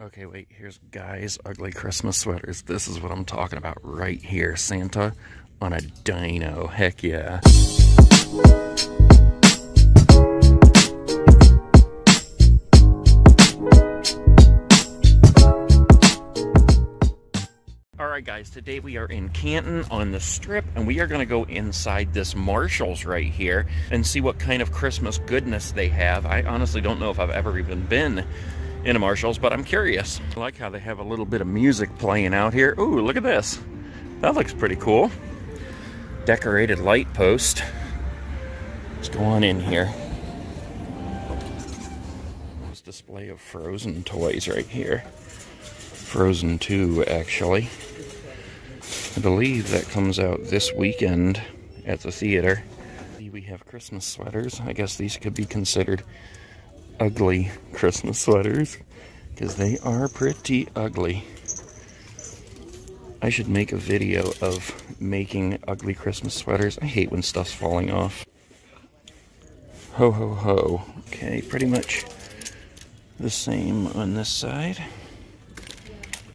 Okay, wait, here's guys' ugly Christmas sweaters. This is what I'm talking about right here. Santa on a dino. Heck yeah. Alright guys, today we are in Canton on the Strip and we are going to go inside this Marshall's right here and see what kind of Christmas goodness they have. I honestly don't know if I've ever even been in a Marshall's, but I'm curious. I like how they have a little bit of music playing out here. Ooh, look at this. That looks pretty cool. Decorated light post. Let's go on in here. This display of Frozen toys right here. Frozen 2, actually. I believe that comes out this weekend at the theater. We have Christmas sweaters. I guess these could be considered ugly Christmas sweaters because they are pretty ugly. I should make a video of making ugly Christmas sweaters. I hate when stuff's falling off. Ho ho ho. Okay, pretty much the same on this side.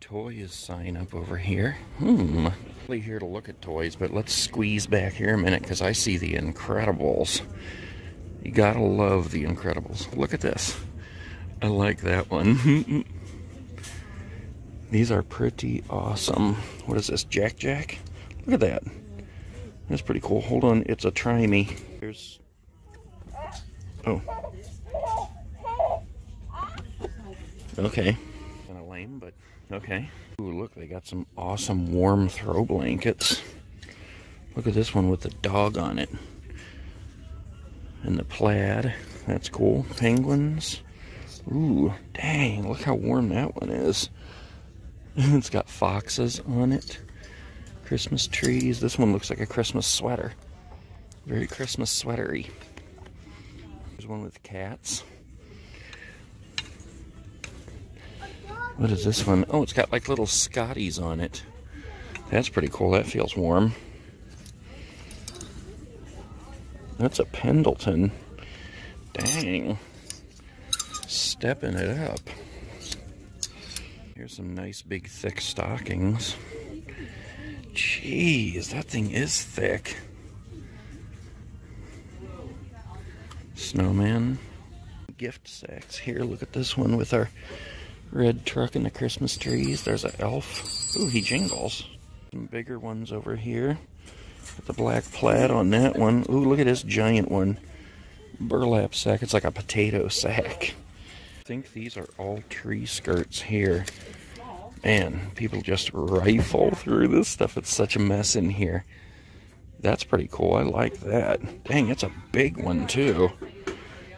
Toys sign up over here. Hmm. Really here to look at toys, but let's squeeze back here a minute because I see the Incredibles. You gotta love the Incredibles. Look at this. I like that one. These are pretty awesome. What is this, Jack Jack? Look at that. That's pretty cool. Hold on, it's a try me. There's... Oh. Okay. Kinda lame, but okay. Ooh, look, they got some awesome warm throw blankets. Look at this one with the dog on it and the plaid. That's cool. Penguins. Ooh, dang, look how warm that one is. it's got foxes on it. Christmas trees. This one looks like a Christmas sweater. Very Christmas sweatery. There's one with cats. What is this one? Oh, it's got like little Scotties on it. That's pretty cool. That feels warm. That's a Pendleton. Dang. Stepping it up. Here's some nice big thick stockings. Jeez, that thing is thick. Snowman. Gift sacks. Here, look at this one with our red truck and the Christmas trees. There's an elf. Ooh, he jingles. Some bigger ones over here. The black plaid on that one. Ooh, look at this giant one. Burlap sack. It's like a potato sack. I think these are all tree skirts here. Man, people just rifle through this stuff. It's such a mess in here. That's pretty cool. I like that. Dang, it's a big one too.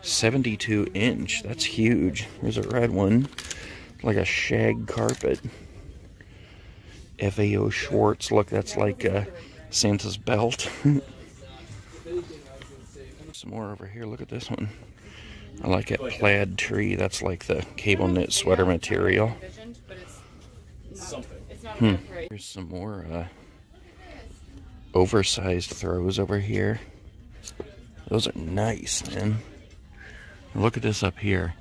72 inch. That's huge. There's a red one. Like a shag carpet. FAO Schwarz. Look, that's like a Santa's belt. Some more over here. Look at this one. I like it. Plaid tree. That's like the cable knit sweater material. Hmm. Here's some more uh, oversized throws over here. Those are nice, man. Look at this up here.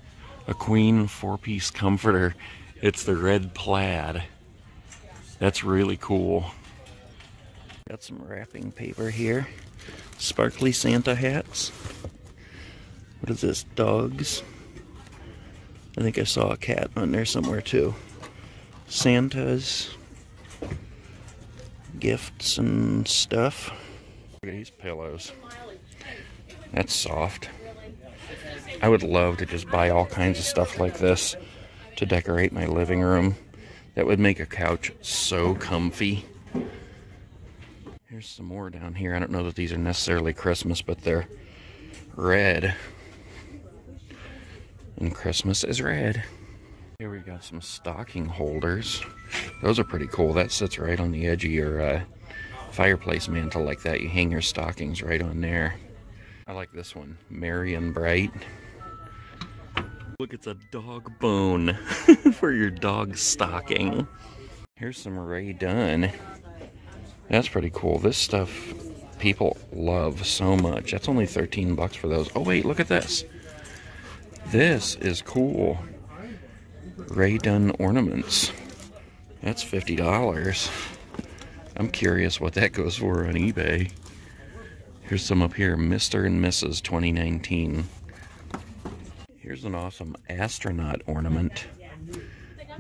A queen four-piece comforter. It's the red plaid. That's really cool. Got some wrapping paper here. Sparkly Santa hats. What is this? Dogs. I think I saw a cat on there somewhere too. Santas. Gifts and stuff. Look at these pillows. That's soft. I would love to just buy all kinds of stuff like this to decorate my living room. That would make a couch so comfy. Here's some more down here. I don't know that these are necessarily Christmas, but they're red. And Christmas is red. Here we got some stocking holders. Those are pretty cool. That sits right on the edge of your uh, fireplace mantle like that. You hang your stockings right on there. I like this one. Merry and Bright. Look, it's a dog bone for your dog stocking. Here's some Rae Dunn. That's pretty cool. This stuff people love so much. That's only 13 bucks for those. Oh wait, look at this. This is cool. Rae Dunn ornaments. That's $50. I'm curious what that goes for on eBay. Here's some up here, Mr. and Mrs. 2019. Here's an awesome astronaut ornament.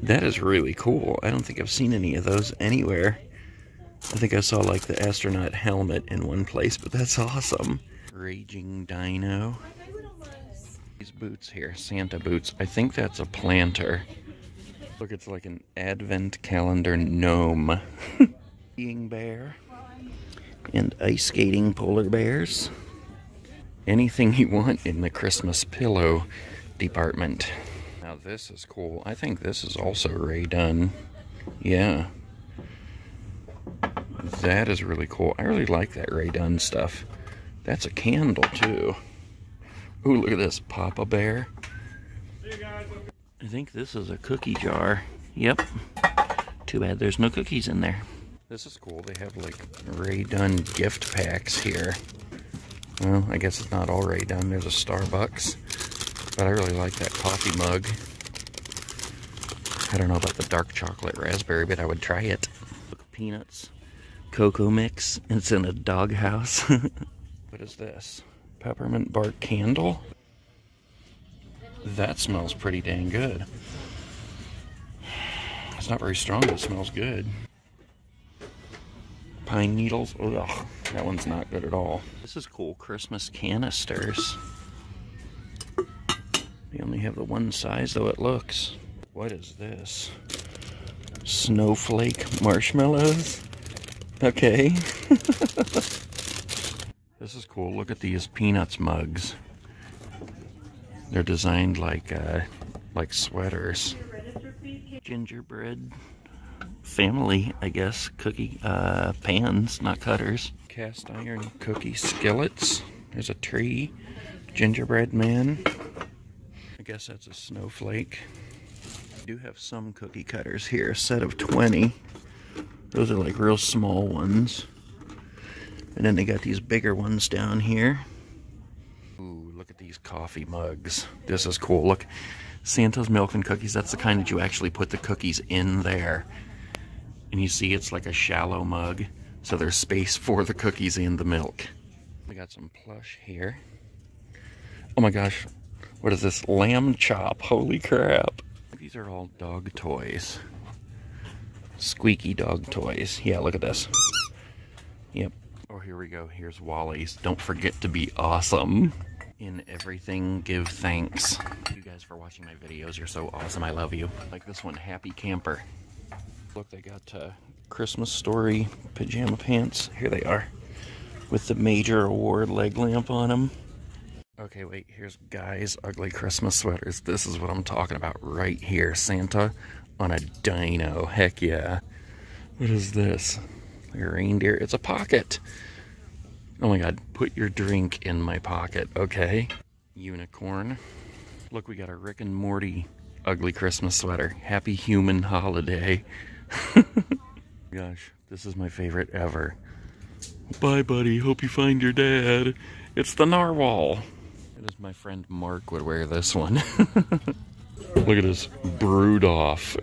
That is really cool. I don't think I've seen any of those anywhere. I think I saw like the astronaut helmet in one place, but that's awesome. Raging Dino. These boots here, Santa boots. I think that's a planter. Look, it's like an advent calendar gnome. Being bear. And ice skating polar bears. Anything you want in the Christmas pillow department. Now this is cool. I think this is also Rae Dunn. Yeah. That is really cool. I really like that Rae Dunn stuff. That's a candle too. Ooh, look at this Papa Bear. I think this is a cookie jar. Yep. Too bad there's no cookies in there. This is cool. They have like Rae Dunn gift packs here. Well, I guess it's not all Rae Dunn. There's a Starbucks. But I really like that coffee mug. I don't know about the dark chocolate raspberry, but I would try it. Look, peanuts, cocoa mix. It's in a doghouse. what is this? Peppermint bark candle? That smells pretty dang good. It's not very strong, but it smells good. Pine needles. Ugh, that one's not good at all. This is cool. Christmas canisters. They only have the one size, though it looks. What is this? Snowflake marshmallows? Okay. this is cool. Look at these Peanuts mugs. They're designed like uh, like sweaters. Gingerbread family, I guess, cookie uh, pans, not cutters. Cast iron cookie skillets. There's a tree. Gingerbread man. I guess that's a snowflake. do have some cookie cutters here, a set of 20. Those are like real small ones. And then they got these bigger ones down here. Ooh, look at these coffee mugs. This is cool. Look, Santa's milk and cookies. That's the kind that you actually put the cookies in there. And you see it's like a shallow mug. So there's space for the cookies and the milk. We got some plush here. Oh my gosh. What is this? Lamb chop. Holy crap. These are all dog toys. Squeaky dog toys. Yeah, look at this. Yep. Oh, here we go. Here's Wally's. Don't forget to be awesome. In everything, give thanks. You guys for watching my videos. You're so awesome. I love you. Like this one, Happy Camper. Look, they got uh, Christmas Story pajama pants. Here they are. With the major award leg lamp on them. Okay, wait, here's Guy's Ugly Christmas Sweaters. This is what I'm talking about right here. Santa on a dino. Heck yeah. What is this? A reindeer. It's a pocket. Oh my god, put your drink in my pocket, okay? Unicorn. Look, we got a Rick and Morty ugly Christmas sweater. Happy human holiday. Gosh, this is my favorite ever. Bye, buddy. Hope you find your dad. It's the narwhal. It is my friend Mark would wear this one. Look at this brood off.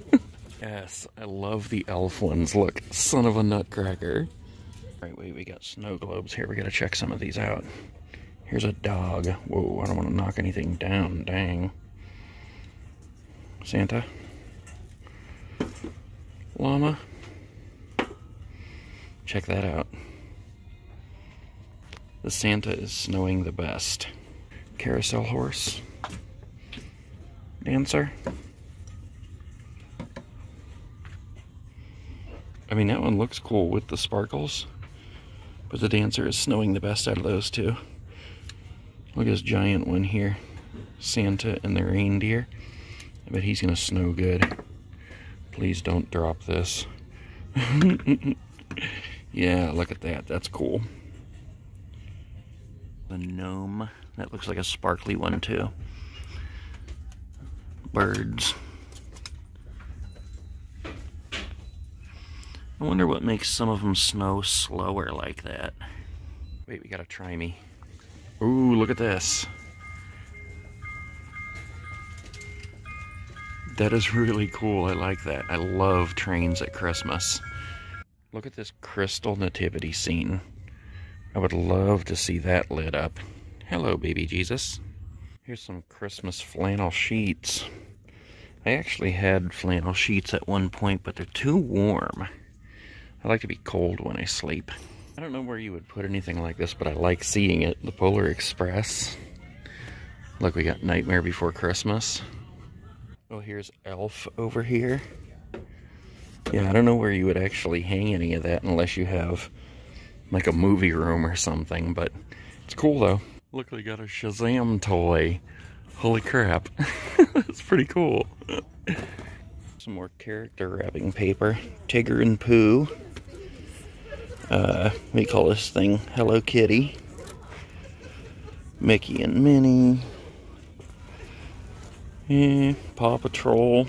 yes, I love the elf ones. Look, son of a nutcracker. Right, wait, we got snow globes here. We gotta check some of these out. Here's a dog. Whoa, I don't want to knock anything down. Dang. Santa llama. Check that out. The Santa is snowing the best. Carousel horse. Dancer. I mean, that one looks cool with the sparkles. But the dancer is snowing the best out of those two. Look at this giant one here. Santa and the reindeer. I bet he's to snow good. Please don't drop this. yeah, look at that. That's cool. The gnome. That looks like a sparkly one, too. Birds. I wonder what makes some of them snow slower like that. Wait, we gotta try me. Ooh, look at this. That is really cool. I like that. I love trains at Christmas. Look at this crystal nativity scene. I would love to see that lit up. Hello, baby Jesus. Here's some Christmas flannel sheets. I actually had flannel sheets at one point, but they're too warm. I like to be cold when I sleep. I don't know where you would put anything like this, but I like seeing it. The Polar Express. Look, we got Nightmare Before Christmas. Oh, here's Elf over here. Yeah, I don't know where you would actually hang any of that unless you have like a movie room or something, but it's cool though. Look, they got a Shazam toy. Holy crap. That's pretty cool. Some more character wrapping paper. Tigger and Pooh. Uh, we call this thing Hello Kitty. Mickey and Minnie. Eh, Paw Patrol.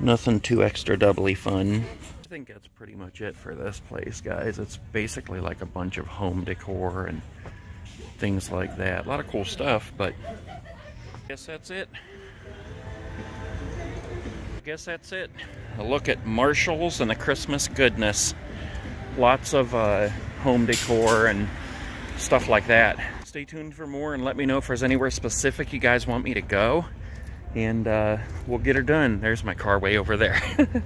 Nothing too extra doubly fun. I think that's pretty much it for this place, guys. It's basically like a bunch of home decor and things like that. A lot of cool stuff, but I guess that's it. I guess that's it. A look at Marshalls and the Christmas goodness. Lots of uh, home decor and stuff like that. Stay tuned for more and let me know if there's anywhere specific you guys want me to go. And uh, we'll get her done. There's my car way over there.